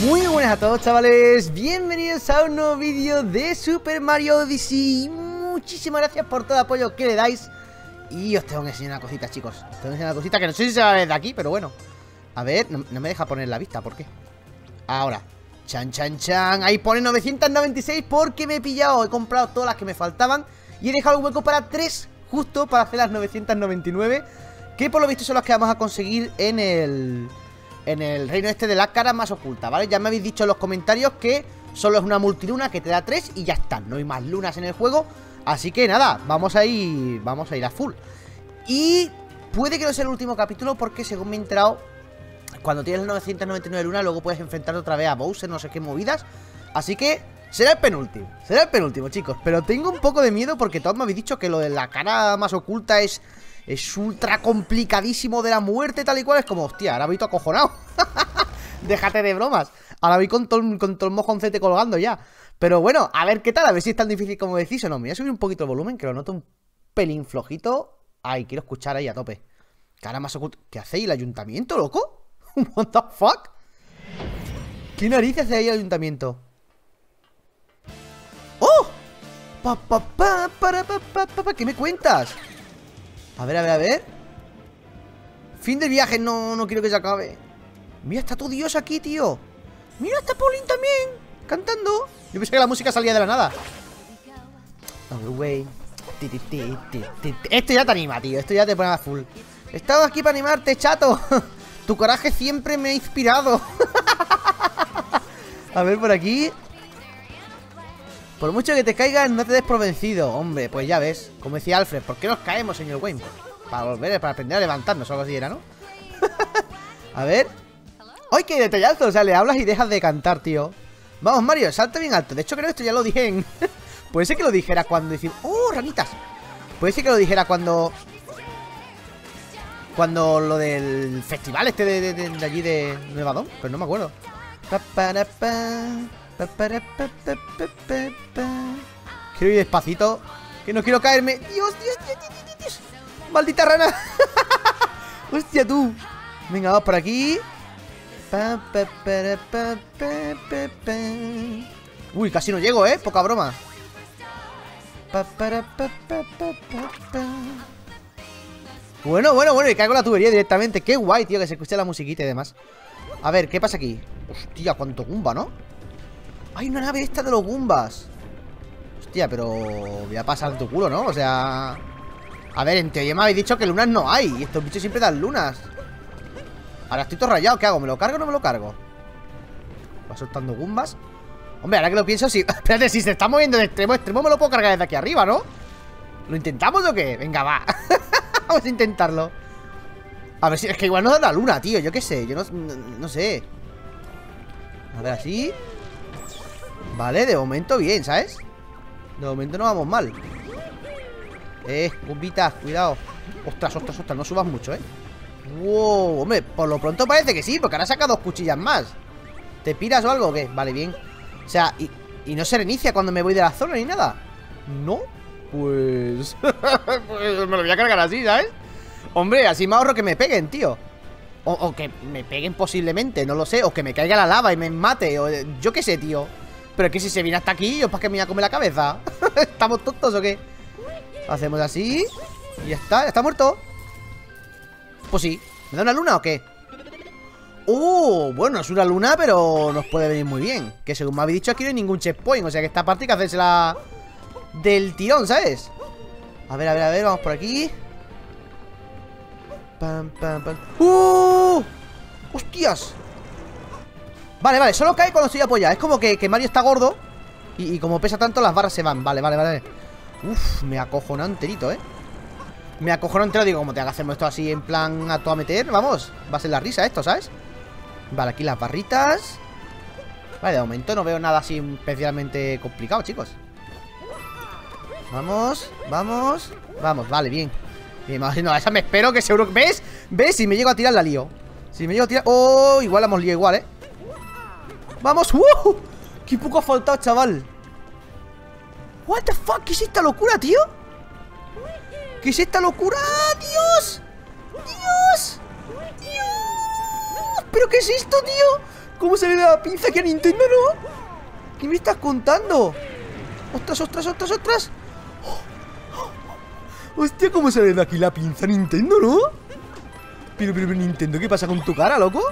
Muy buenas a todos chavales, bienvenidos a un nuevo vídeo de Super Mario Odyssey. Muchísimas gracias por todo el apoyo que le dais. Y os tengo que enseñar una cosita chicos. Os tengo que enseñar una cosita que no sé si se va a ver de aquí, pero bueno. A ver, no, no me deja poner la vista, ¿por qué? Ahora, chan chan chan. Ahí pone 996 porque me he pillado He comprado todas las que me faltaban Y he dejado un hueco para 3 justo para hacer las 999 Que por lo visto son las que vamos a conseguir en el en el reino este de la cara más oculta, ¿vale? Ya me habéis dicho en los comentarios que solo es una multiluna que te da tres y ya está, no hay más lunas en el juego, así que nada, vamos a ir, vamos a ir a full. Y puede que no sea el último capítulo porque según me he enterado, cuando tienes el 999 luna luego puedes enfrentarte otra vez a Bowser, no sé qué movidas, así que será el penúltimo, será el penúltimo chicos, pero tengo un poco de miedo porque todos me habéis dicho que lo de la cara más oculta es es ultra complicadísimo de la muerte, tal y cual. Es como, hostia, ahora voy todo acojonado. Déjate de bromas. Ahora voy con todo, con todo el mojoncete colgando ya. Pero bueno, a ver qué tal, a ver si es tan difícil como decís o no. Me voy a subir un poquito el volumen, que lo noto un pelín flojito. Ay, quiero escuchar ahí a tope. Cara más oculta. ¿Qué hacéis? ¿El ayuntamiento, loco? ¿What the fuck? ¿Qué narices hace ahí el ayuntamiento? ¡Oh! Pa, pa, pa, para, pa, pa, pa, pa, ¿Qué me cuentas? A ver, a ver, a ver. Fin del viaje, no, no quiero que se acabe. Mira, está tu Dios aquí, tío. Mira, está Pauline también Cantando. Yo pensé que la música salía de la nada. Esto ya te anima, tío. Esto ya te pone a full. He estado aquí para animarte, chato. Tu coraje siempre me ha inspirado. A ver, por aquí por mucho que te caigas, no te des por vencido. Hombre, pues ya ves. Como decía Alfred, ¿por qué nos caemos, señor Wayne? Para volver, para aprender a levantarnos algo así era, ¿no? a ver. ¡Ay, qué detallazo! O sea, le hablas y dejas de cantar, tío. Vamos, Mario, salta bien alto. De hecho, creo que esto ya lo dije en... Puede ser que lo dijera cuando decimos... ¡Oh, ranitas! Puede ser que lo dijera cuando... Cuando lo del festival este de, allí de Nevadón. Pero no me acuerdo. Pa, pa. Quiero ir despacito Que no quiero caerme Dios, Dios, Dios, Dios, Dios. Maldita rana Hostia tú Venga, vamos por aquí Uy, casi no llego, ¿eh? Poca broma Bueno, bueno, bueno, y caigo la tubería directamente Qué guay, tío, que se escuche la musiquita y demás A ver, ¿qué pasa aquí? Hostia, cuánto gumba, ¿no? ¡Hay una nave esta de los Goombas! Hostia, pero voy a pasar tu culo, ¿no? O sea... A ver, en teoría me habéis dicho que lunas no hay Y estos bichos siempre dan lunas Ahora estoy todo rayado, ¿qué hago? ¿Me lo cargo o no me lo cargo? Va soltando Goombas Hombre, ahora que lo pienso, si... Espérate, si se está moviendo de extremo a extremo Me lo puedo cargar desde aquí arriba, ¿no? ¿Lo intentamos o qué? Venga, va Vamos a intentarlo A ver si... Es que igual no da la luna, tío Yo qué sé, yo no sé A ver, así Vale, de momento bien, ¿sabes? De momento no vamos mal Eh, cumbitas, cuidado Ostras, ostras, ostras, no subas mucho, ¿eh? Wow, hombre, por lo pronto parece que sí Porque ahora saca dos cuchillas más ¿Te piras o algo o qué? Vale, bien O sea, y, y no se reinicia cuando me voy de la zona ni nada ¿No? Pues... pues me lo voy a cargar así, ¿sabes? Hombre, así me ahorro que me peguen, tío o, o, que me peguen posiblemente, no lo sé O que me caiga la lava y me mate O yo qué sé, tío pero es que si se viene hasta aquí, ¿yo para qué me voy a comer la cabeza? ¿Estamos tontos o qué? Hacemos así Y ya está, ya está muerto Pues sí ¿Me da una luna o qué? ¡Oh! Bueno, es una luna, pero nos puede venir muy bien Que según me habéis dicho aquí no hay ningún checkpoint O sea que esta parte hay que hacerse la... Del tirón, ¿sabes? A ver, a ver, a ver, vamos por aquí Pam, pam, pam ¡Uh! ¡Hostias! Vale, vale, solo cae cuando estoy apoyado Es como que, que Mario está gordo y, y, como pesa tanto, las barras se van Vale, vale, vale Uf, me acojonó enterito, ¿eh? Me acojonó entero, digo, como te hacemos esto así en plan a todo a meter Vamos, va a ser la risa esto, ¿sabes? Vale, aquí las barritas Vale, de momento no veo nada así especialmente complicado, chicos Vamos, vamos Vamos, vale, bien no, esa me espero que seguro ¿Ves? ¿Ves? Si me llego a tirar la lío Si me llego a tirar... Oh, igual la hemos lío igual, ¿eh? ¡Vamos! ¡Uh! ¡Qué poco ha faltado, chaval! ¿What the fuck? ¿Qué es esta locura, tío? ¿Qué es esta locura? ¡Dios! ¡Dios! ¡Dios! ¿Pero qué es esto, tío? ¿Cómo se da la pinza aquí a Nintendo, no? ¿Qué me estás contando? ¡Ostras, ostras, ostras, ostras! Hostia, ¿cómo se le da aquí la pinza Nintendo, no? Pero, pero, pero, Nintendo, ¿qué pasa con tu cara, loco?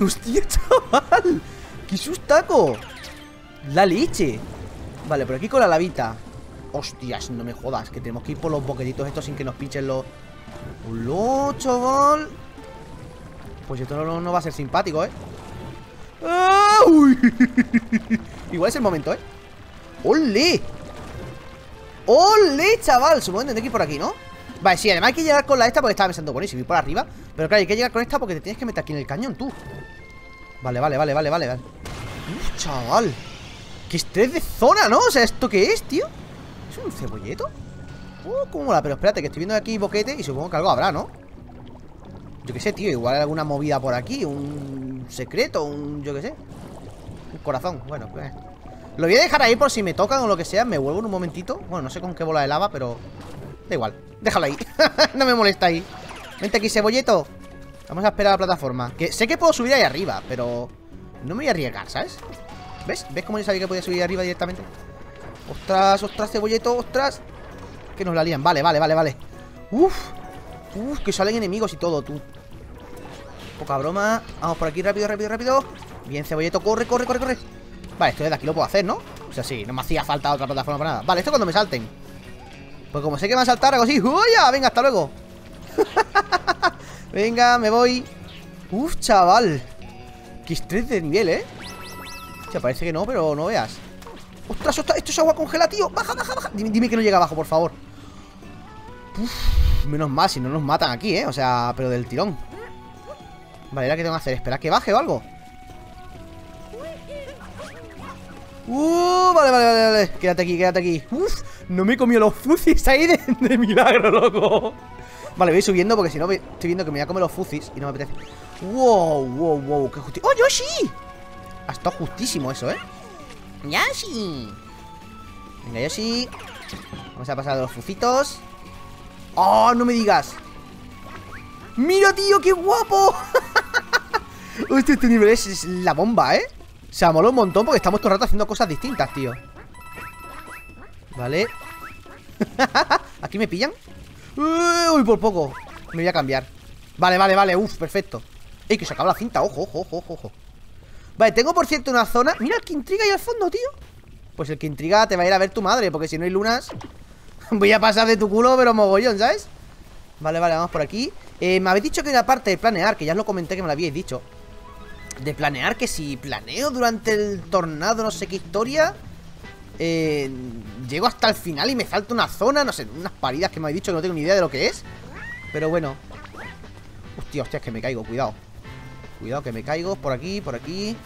¡Hostia, chaval! ¡Qué sustaco! La leche Vale, por aquí con la lavita Hostias, no me jodas Que tenemos que ir por los boquetitos estos sin que nos pinchen los... ¡Hola, chaval! Pues esto no, no va a ser simpático, ¿eh? ¡Ah! ¡Uy! Igual es el momento, ¿eh? ¡Ole! ¡Ole, chaval! Supongo que tendré que ir por aquí, ¿no? Vale, sí, además hay que llegar con la esta porque estaba pensando, bueno, y si voy por arriba Pero claro, hay que llegar con esta porque te tienes que meter aquí en el cañón, tú Vale, vale, vale, vale, vale Uf, chaval ¡Qué estrés de zona, ¿no? O sea, ¿esto qué es, tío? ¿Es un cebolleto? Uh, cómo mola Pero espérate, que estoy viendo aquí boquete Y supongo que algo habrá, ¿no? Yo qué sé, tío Igual hay alguna movida por aquí Un secreto, un... yo qué sé Un corazón, bueno, pues Lo voy a dejar ahí por si me tocan o lo que sea Me vuelvo en un momentito Bueno, no sé con qué bola de lava, pero... Da igual, déjalo ahí No me molesta ahí Vente aquí, cebolleto Vamos a esperar a la plataforma Que sé que puedo subir ahí arriba, pero... No me voy a arriesgar, ¿sabes? ¿Ves? ¿Ves cómo yo sabía que podía subir arriba directamente? Ostras, ostras, cebolleto, ostras. Que nos la lían, vale, vale, vale, vale. Uf, uf, que salen enemigos y todo, tú. Poca broma. Vamos por aquí, rápido, rápido, rápido. Bien, cebolleto, corre, corre, corre, corre. Vale, esto desde aquí lo puedo hacer, ¿no? O sea, sí, no me hacía falta otra plataforma para nada. Vale, esto cuando me salten. Pues como sé que me van a saltar, algo así. ¡Uy! Venga, hasta luego Venga, me voy Uf, chaval Qué estrés de nivel, ¿eh? sea, parece que no, pero no veas ¡Ostras, ostras! Esto es agua congelada, tío ¡Baja, baja, baja! Dime, que no llega abajo, por favor Uf, menos mal, si no nos matan aquí, ¿eh? O sea, pero del tirón Vale, ¿ahora qué tengo que hacer? ¿Esperar que baje o algo? Uh, vale, vale, vale, vale Quédate aquí, quédate aquí Uf, no me he comido los fuzis ahí de, de milagro, loco Vale, voy subiendo porque si no estoy viendo que me voy a comer los fuzis y no me apetece Wow, wow, wow, qué justicia ¡Oh, Yoshi! Ha estado justísimo eso, ¿eh? ¡Yoshi! Venga, Yoshi Vamos a pasar de los fucitos ¡Oh, no me digas! ¡Mira, tío, qué guapo! Hostia, este nivel es, la bomba, ¿eh? Se ha molado un montón porque estamos todo el rato haciendo cosas distintas, tío Vale ¿Aquí me pillan? Uy, por poco. Me voy a cambiar. Vale, vale, vale, uf, perfecto. Ey, que se acaba la cinta, ojo, ojo, ojo, ojo. Vale, tengo por cierto una zona. Mira el que intriga ahí al fondo, tío. Pues el que intriga te va a ir a ver tu madre Porque si no hay lunas Voy a pasar de tu culo, pero mogollón, ¿sabes? Vale, vale, vamos por aquí. Eh, Me habéis dicho que era parte de planear Que ya os lo comenté que me lo habíais dicho. De planear que si planeo durante el tornado No sé qué historia eh, Llego hasta el final y me falta una zona No sé, unas paridas que me habéis dicho Que no tengo ni idea de lo que es. Pero bueno. Hostia, hostia, es que me caigo, cuidado. Cuidado que me caigo por aquí, por aquí.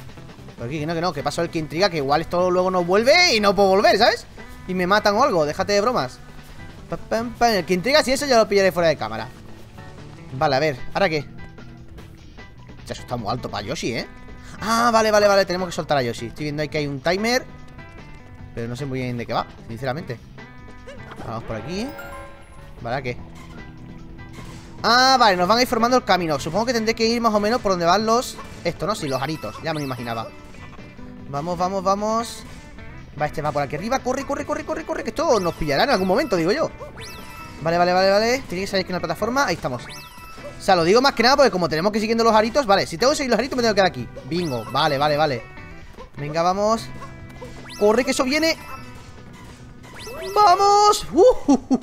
Por aquí, que no, que no, que pasó el que intriga Que igual esto luego no vuelve y no puedo volver, ¿sabes? Y me matan o algo, déjate de bromas. El que intriga, si eso ya lo pillaré fuera de cámara. Vale, a ver, ¿ahora qué? Eso está muy alto para Yoshi, ¿eh? Ah, vale, vale, vale, tenemos que soltar a Yoshi. Estoy viendo ahí que hay un timer Pero no sé muy bien de qué va, sinceramente. Vamos por aquí ¿Vale, ¿a qué? Ah, vale, nos van a ir formando el camino. Supongo que tendré que ir más o menos por donde van los... Esto, ¿no? Sí, los aritos, ya me lo imaginaba. Vamos, vamos, vamos. Va, este va por aquí arriba. Corre, corre, corre, corre, corre Que esto nos pillará en algún momento, digo yo. Vale, vale, vale, vale. Tiene que salir aquí en la plataforma. Ahí estamos. O sea, lo digo más que nada porque como tenemos que ir siguiendo los aritos Vale, si tengo que seguir los aritos me tengo que quedar aquí. Bingo, vale, vale, vale. Venga, vamos Corre, que eso viene. ¡Vamos! Uh,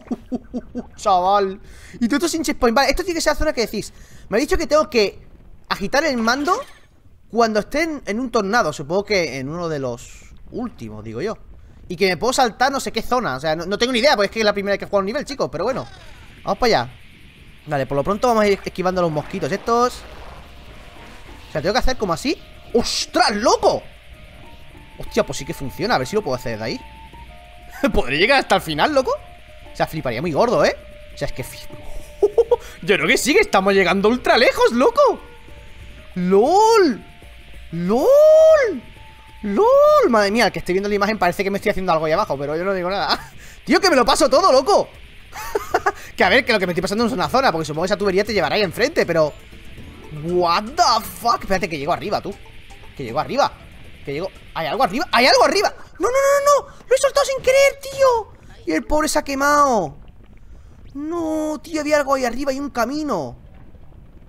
chaval. Y todo sin checkpoint. Vale, esto tiene que ser la zona que decís. Me ha dicho que tengo que agitar el mando Cuando esté en, un tornado. Supongo que en uno de los últimos, digo yo. Y que me puedo saltar no sé qué zona. O sea, no, tengo ni idea Porque es que es la primera vez que juego un nivel, chicos Pero bueno, vamos para allá. Vale, por lo pronto vamos a ir esquivando los mosquitos estos. O sea, tengo que hacer como así. ¡Ostras, loco! Hostia, pues sí que funciona A ver si lo puedo hacer de ahí ¿Podré llegar hasta el final, loco? O sea, fliparía muy gordo, ¿eh? O sea, es que... Yo creo que sí, que estamos llegando ultra lejos, loco ¡Lol! ¡Lol! ¡Lol! Madre mía, que estoy viendo la imagen parece que me estoy haciendo algo ahí abajo Pero yo no digo nada Tío, que me lo paso todo, loco Que a ver, que lo que me estoy pasando es una zona Porque supongo que esa tubería te llevará ahí enfrente, pero... What the fuck Espérate que llego arriba, tú Que llegó arriba Que. ¿Hay algo arriba? ¡Hay algo arriba! ¡No, no, no, no! ¡Lo he soltado sin querer, tío! Y el pobre se ha quemado No, tío, había algo ahí arriba Hay un camino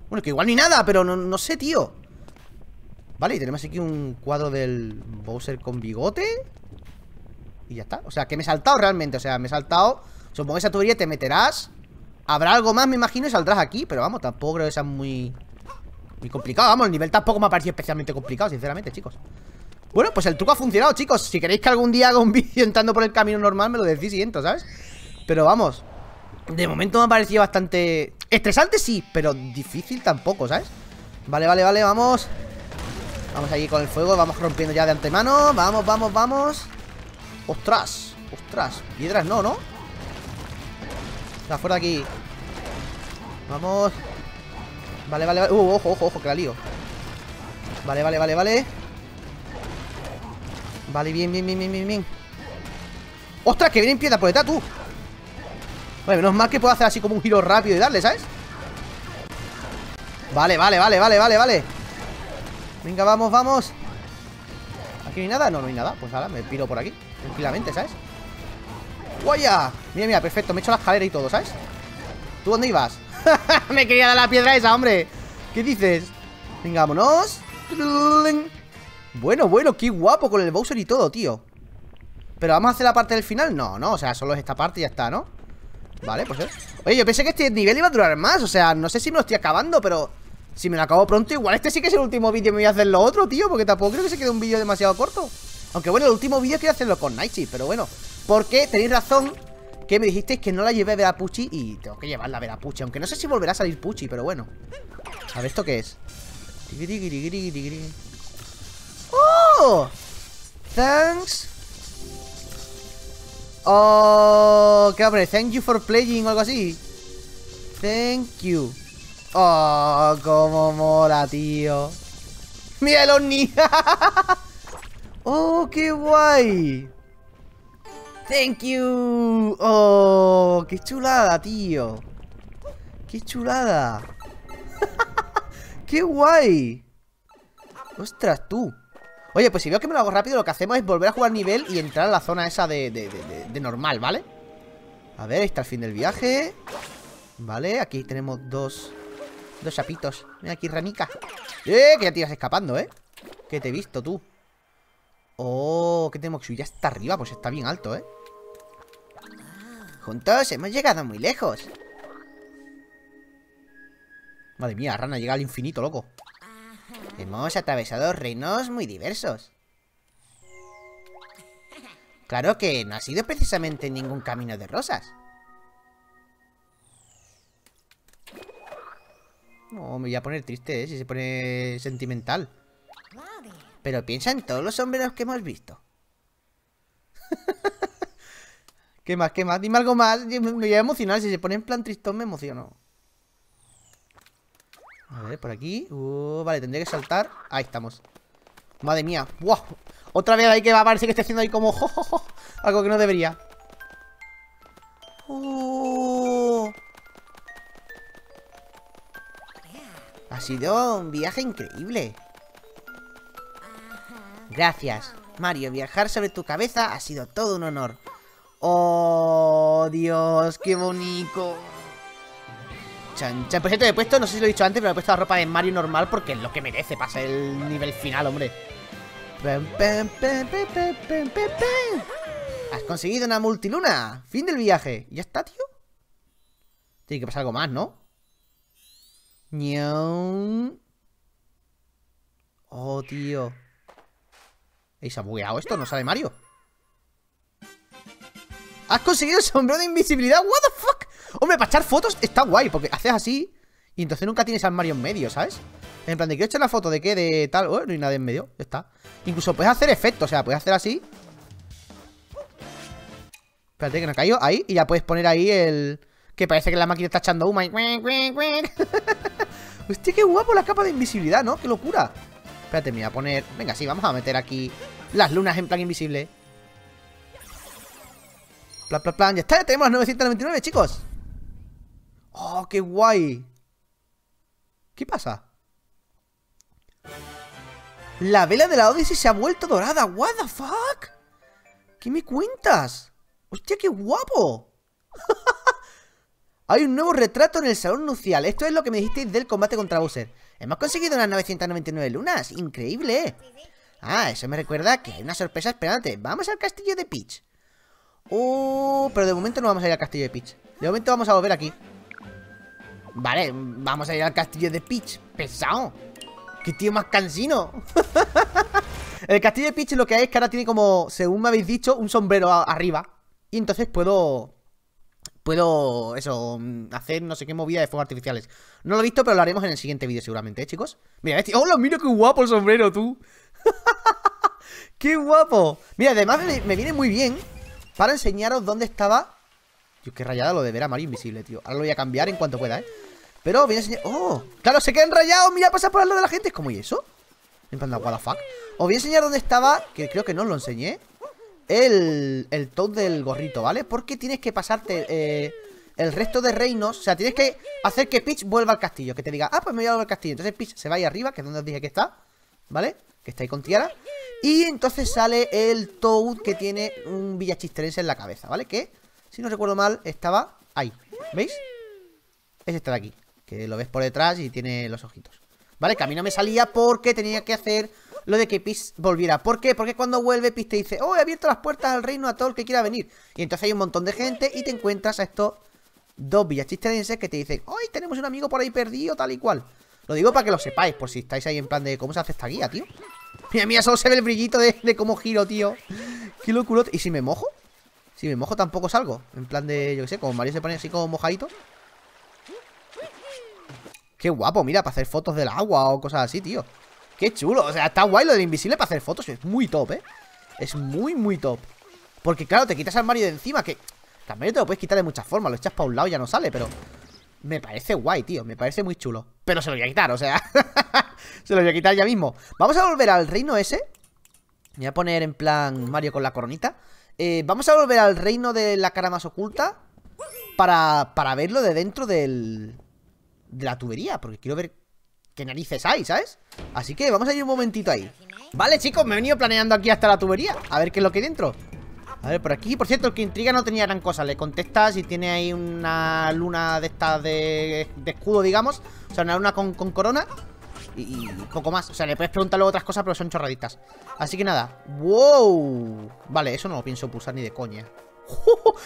Bueno, que igual ni nada, pero no, no sé, tío Vale, y tenemos aquí un cuadro del Bowser con bigote Y ya está O sea, que me he saltado realmente O sea, me he saltado Supongo que esa tubería te meterás Habrá algo más, me imagino, y saldrás aquí Pero vamos, tampoco creo que sea muy... Muy complicado, vamos, el nivel tampoco me ha parecido especialmente complicado, sinceramente, chicos Bueno, pues el truco ha funcionado, chicos. Si queréis que algún día haga un vídeo entrando por el camino normal Me lo decís y entro, ¿sabes? Pero vamos De momento me ha parecido bastante... Estresante sí, pero difícil tampoco, ¿sabes? Vale, vale, vale, vamos. Vamos allí con el fuego, vamos rompiendo ya de antemano. Vamos, vamos, vamos. Ostras, ostras Piedras no, ¿no? Está fuera de aquí. Vamos. Vale, vale, vale. Uh, ojo, ojo, ojo, que la lío. Vale, vale, vale, vale Vale, bien, bien, bien, bien, bien, bien ¡Ostras, que vienen piedras por detrás, tú! Vale, menos mal que puedo hacer así como un giro rápido y darle, ¿sabes? Vale, vale, vale, vale, vale, vale Venga, vamos, vamos ¿Aquí no hay nada? No, no hay nada Pues ahora me piro por aquí Tranquilamente, ¿sabes? ¡Guaya! Mira, mira, perfecto Me he hecho la escalera y todo, ¿sabes? ¿Tú dónde ibas? me quería dar la piedra esa, hombre ¿Qué dices? Venga, vámonos Bueno, bueno, qué guapo con el Bowser y todo, tío ¿Pero vamos a hacer la parte del final? No, no, o sea, solo es esta parte y ya está, ¿no? Vale, pues eh. Oye, yo pensé que este nivel iba a durar más O sea, no sé si me lo estoy acabando, pero si me lo acabo pronto, igual este sí que es el último vídeo Me voy a hacer lo otro, tío Porque tampoco creo que se quede un vídeo demasiado corto Aunque bueno, el último vídeo quiero hacerlo con Nightshade Pero bueno, porque tenéis razón Que me dijisteis que no la llevé a ver a Pucci Y tengo que llevarla a ver a Pucci Aunque no sé si volverá a salir Pucci, pero bueno A ver, ¿esto qué es? ¡Oh! Thanks. Oh, ¿qué va a poner? Thank you for playing o algo así. Thank you. Oh, cómo mola, tío. Mira los niños Oh, qué guay. Thank you. Oh, qué chulada, tío. Qué chulada. Qué guay. Ostras, tú Oye, pues si veo que me lo hago rápido Lo que hacemos es volver a jugar nivel Y entrar a la zona esa de, de, normal, ¿vale? A ver, ahí está el fin del viaje Vale, aquí tenemos dos Dos sapitos Mira aquí, ranica ¡Eh! Que ya te ibas escapando, ¿eh? Que te he visto, tú Oh, que tenemos que subir hasta arriba Pues está bien alto, ¿eh? Juntos hemos llegado muy lejos Madre mía, rana llega al infinito, loco Hemos atravesado reinos muy diversos Claro que no ha sido precisamente ningún camino de rosas No, me voy a poner triste, ¿eh? Si se pone sentimental. Pero piensa en todos los sombreros que hemos visto. ¿Qué más? ¿Qué más? Dime algo más. Me voy a emocionar. Si se pone en plan tristón, me emociono. A ver, por aquí. Uh, vale, tendría que saltar. Ahí estamos. Madre mía. ¡Wow! Otra vez ahí que va a parecer que esté haciendo ahí como... Algo que no debería. Uh. Ha sido un viaje increíble. Gracias, Mario. Viajar sobre tu cabeza ha sido todo un honor. ¡Oh, Dios! ¡Qué bonito! Chan. Por cierto, he puesto, no sé si lo he dicho antes, pero he puesto la ropa de Mario normal porque es lo que merece para ser el nivel final, hombre. Has conseguido una multiluna. Fin del viaje. ¿Ya está, tío? Tiene que pasar algo más, ¿no? Oh, tío. ¿Y se ha bugueado esto? ¿No sale Mario? ¡Has conseguido el sombrero de invisibilidad! ¿What the fuck? Hombre, para echar fotos está guay Porque haces así Y entonces nunca tienes al Mario en medio, ¿sabes? En plan de quiero echar la foto de qué, de tal oh, no hay nada en medio, ya está Incluso puedes hacer efectos, o sea, puedes hacer así Espérate que no ha caído Ahí, y ya puedes poner ahí el... Que parece que la máquina está echando humo Hostia, qué guapo la capa de invisibilidad, ¿no? ¡Qué locura! Espérate, me voy a poner... Venga, sí, vamos a meter aquí las lunas en plan invisible Plan, plan, plan Ya está, tenemos las 999, chicos ¡Oh, qué guay! ¿Qué pasa? La vela de la Odyssey se ha vuelto dorada. ¿What the fuck? ¿Qué me cuentas? ¡Hostia, qué guapo! Hay un nuevo retrato en el salón nupcial. Esto es lo que me dijisteis del combate contra Bowser. Hemos conseguido unas 999 lunas. Increíble. Ah, eso me recuerda que hay una sorpresa esperante. Vamos al castillo de Peach. Oh, pero de momento no vamos a ir al castillo de Peach. De momento vamos a volver aquí. Vale, vamos a ir al castillo de Peach. Pesado. Qué tío más cansino. el castillo de Peach lo que hay es que ahora tiene como, según me habéis dicho, un sombrero arriba. Y entonces puedo... Puedo, eso, hacer no sé qué movida de fuegos artificiales. No lo he visto, pero lo haremos en el siguiente vídeo seguramente, ¿eh, chicos? Mira, este... ¡Hola, mira qué guapo el sombrero, tú! ¡Qué guapo! Mira, además me, viene muy bien para enseñaros dónde estaba... Dios, qué rayada lo de ver a Mario invisible, tío. Ahora lo voy a cambiar en cuanto pueda, ¿eh? Pero voy a enseñar... ¡Oh! ¡Claro, se quedan rayados! ¡Mira, pasa por al lado de la gente! ¿Cómo y eso? En plan, what the fuck Os voy a enseñar dónde estaba Que creo que no os lo enseñé El, el Toad del gorrito, ¿vale? Porque tienes que pasarte eh, el resto de reinos O sea, tienes que hacer que Peach vuelva al castillo Que te diga, ah, pues me voy a volver al castillo Entonces Peach se va ahí arriba, que es donde os dije que está ¿Vale? Que está ahí con Tiara Y entonces sale el Toad que tiene un villachisterense en la cabeza, ¿vale? Que, si no recuerdo mal, estaba ahí ¿Veis? Es este de aquí Que lo ves por detrás y tiene los ojitos ¿Vale? Que a mí no me salía porque tenía que hacer lo de que Peach volviera. ¿Por qué? Porque cuando vuelve Peach te dice, oh, he abierto las puertas al reino a todo el que quiera venir. Y entonces hay un montón de gente y te encuentras a estos dos villachisterenses que te dicen, ¡ay, tenemos un amigo por ahí perdido, tal y cual! Lo digo para que lo sepáis, por si estáis ahí en plan de cómo se hace esta guía, tío. Mira, mira, solo se ve el brillito de, cómo giro, tío. Qué locura. ¿Y si me mojo? Si me mojo tampoco salgo. En plan de, yo qué sé, como Mario se pone así como mojadito. Qué guapo, mira, para hacer fotos del agua o cosas así, tío. Qué chulo, o sea, está guay lo del invisible para hacer fotos Es muy top, ¿eh? Es muy, muy top Porque claro, te quitas al Mario de encima Que también te lo puedes quitar de muchas formas Lo echas para un lado y ya no sale, pero Me parece guay, tío, me parece muy chulo Pero se lo voy a quitar, o sea Se lo voy a quitar ya mismo Vamos a volver al reino ese Me voy a poner en plan Mario con la coronita eh, Vamos a volver al reino de la cara más oculta Para, para verlo de dentro del de la tubería Porque quiero ver qué narices hay, ¿sabes? Así que vamos a ir un momentito ahí. Vale, chicos, me he venido planeando aquí hasta la tubería. A ver qué es lo que hay dentro. A ver, por aquí, por cierto, el que intriga no tenía gran cosa. Le contestas y tiene ahí una luna de estas de, escudo, digamos. O sea, una luna con, corona y, poco más, o sea, le puedes preguntar luego otras cosas Pero son chorraditas. Así que nada, wow Vale, eso no lo pienso pulsar ni de coña.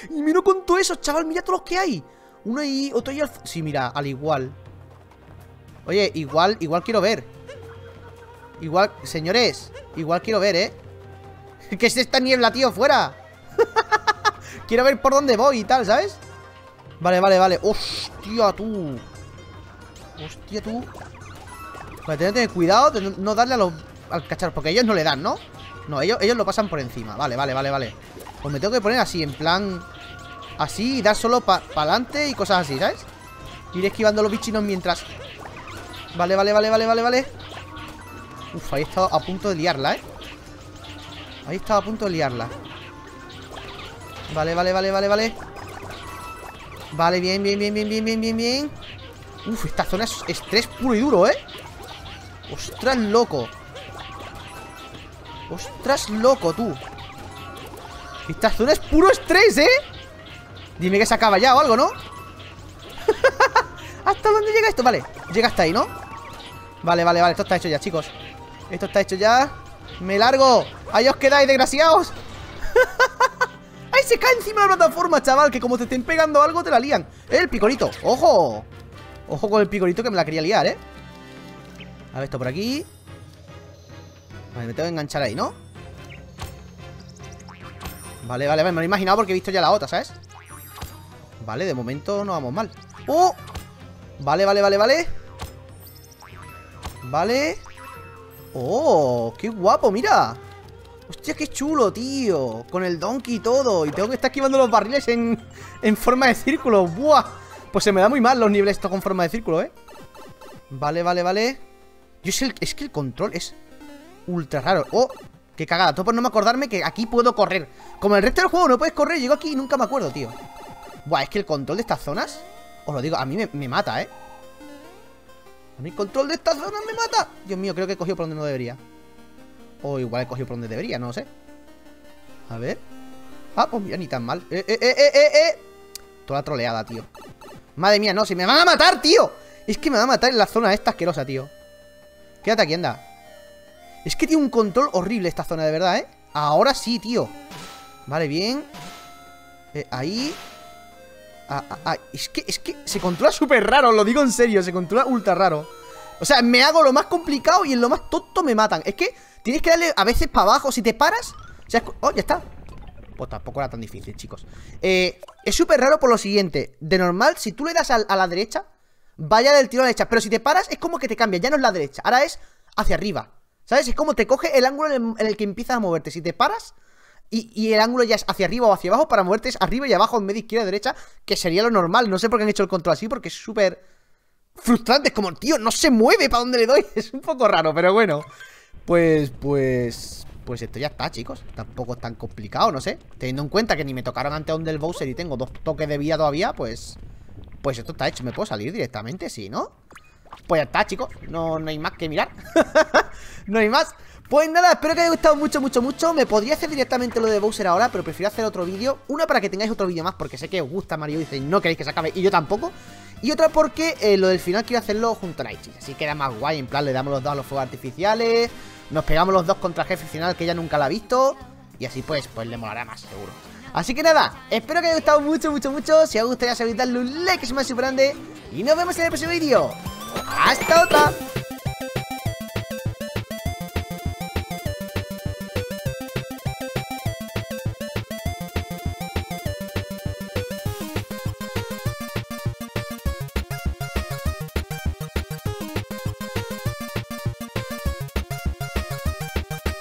Y mira con todo eso, chaval, mira todos los que hay. Uno ahí, otro ahí al... Sí, mira, al igual. Oye, igual, igual quiero ver. Igual, señores Igual quiero ver, ¿eh? ¿Qué es esta niebla, tío? ¡Fuera! quiero ver por dónde voy y tal, ¿sabes? Vale, vale, vale. Hostia, tú Hostia, tú Vale, que tener cuidado de no darle a los, al cacharro Porque ellos no le dan, ¿no? No, ellos, ellos lo pasan por encima Vale, vale, vale, vale Pues me tengo que poner así, en plan Así y dar solo para adelante y cosas así, ¿sabes? Ir esquivando los bichinos mientras Vale, vale, vale, vale, vale, vale Uf, ahí he estado a punto de liarla, ¿eh? Ahí he estado a punto de liarla Vale, vale, vale, vale, vale Vale, bien, bien, bien, bien, bien, bien, bien, bien Uf, esta zona es estrés puro y duro, ¿eh? Ostras, loco Ostras, loco, tú Esta zona es puro estrés, ¿eh? Dime que se acaba ya o algo, ¿no? ¿Hasta dónde llega esto? Vale, llega hasta ahí, ¿no? Vale, vale, vale, esto está hecho ya, chicos Esto está hecho ya ¡Me largo! ¡Ahí os quedáis, desgraciados! ¡Ahí se cae encima de la plataforma, chaval! Que como te estén pegando algo, te la lían ¡Eh, el picorito! ¡Ojo! Ojo con el picorito que me la quería liar, ¿eh? A ver, esto por aquí Vale, me tengo que enganchar ahí, ¿no? Vale, vale, vale, me lo he imaginado porque he visto ya la otra, ¿sabes? Vale, de momento no vamos mal ¡Oh! Vale, vale, vale, vale Vale ¡Oh! ¡Qué guapo! ¡Mira! ¡Hostia, qué chulo, tío! Con el donkey y todo Y tengo que estar esquivando los barriles en, en forma de círculo ¡Buah! Pues se me da muy mal los niveles esto con forma de círculo, ¿eh? Vale, vale, vale Yo sé, es que el control es ultra raro. ¡Oh! ¡Qué cagada! Todo por no me acordarme que aquí puedo correr. Como el resto del juego no puedes correr Llego aquí y nunca me acuerdo, tío. Buah, es que el control de estas zonas Os lo digo, a mí me, mata, ¿eh? A mí el control de estas zonas me mata. Dios mío, creo que he cogido por donde no debería. O igual he cogido por donde debería, no lo sé. A ver. Ah, pues mira, ni tan mal. Eh, eh, eh, eh, eh, eh. Toda troleada, tío. Madre mía, no, si me van a matar, tío. Es que me van a matar en la zona esta asquerosa, tío Quédate aquí, anda. Es que tiene un control horrible esta zona, de verdad, ¿eh? Ahora sí, tío. Vale, bien. Eh, Ahí. Ah, ah, ah, Es que, es que se controla súper raro Lo digo en serio, se controla ultra raro. O sea, me hago lo más complicado Y en lo más tonto me matan. Es que tienes que darle a veces para abajo. Si te paras Oh, ya está. Pues tampoco era tan difícil, chicos. Eh, Es súper raro por lo siguiente. De normal, si tú le das a, la derecha Vaya del tiro a la derecha. Pero si te paras, es como que te cambia. Ya no es la derecha, ahora es hacia arriba. ¿Sabes? Es como te coge el ángulo en el, el que empiezas a moverte. Si te paras y, y, el ángulo ya es hacia arriba o hacia abajo Para moverte es arriba y abajo, en medio, izquierda, derecha Que sería lo normal. No sé por qué han hecho el control así Porque es súper frustrante. Es como, tío, no se mueve para donde le doy Es un poco raro, pero bueno. Pues, pues... Pues esto ya está, chicos. Tampoco es tan complicado, no sé. Teniendo en cuenta que ni me tocaron ante un del Bowser Y tengo dos toques de vida todavía, pues... Pues esto está hecho, me puedo salir directamente, ¿sí, no? Pues ya está, chicos No, no hay más que mirar. No hay más. Pues nada, espero que haya gustado mucho, mucho, mucho. Me podría hacer directamente lo de Bowser ahora Pero prefiero hacer otro vídeo. Una para que tengáis otro vídeo más Porque sé que os gusta Mario y no queréis que se acabe Y yo tampoco. Y otra porque eh, lo del final quiero hacerlo junto a Nightshade Así queda más guay En plan, le damos los dos a los fuegos artificiales Nos pegamos los dos contra el jefe final Que ella nunca la ha visto Y así pues, pues le molará más, seguro Así que nada, espero que haya gustado mucho, mucho, mucho. Si os gusta ya sabéis darle un like, es más súper grande Y nos vemos en el próximo vídeo. ¡Hasta otra!